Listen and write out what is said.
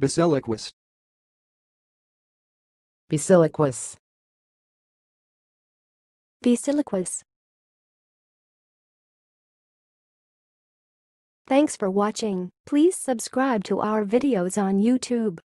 Basiloquist. Basiloquous. Vesiloquous. Thanks for watching. Please subscribe to our videos on YouTube.